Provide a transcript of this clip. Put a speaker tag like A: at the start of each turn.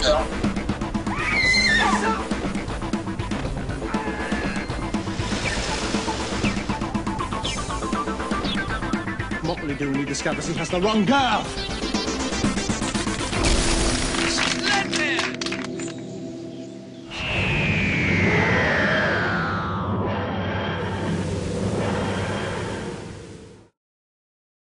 A: What will do when he discovers he has the wrong girl?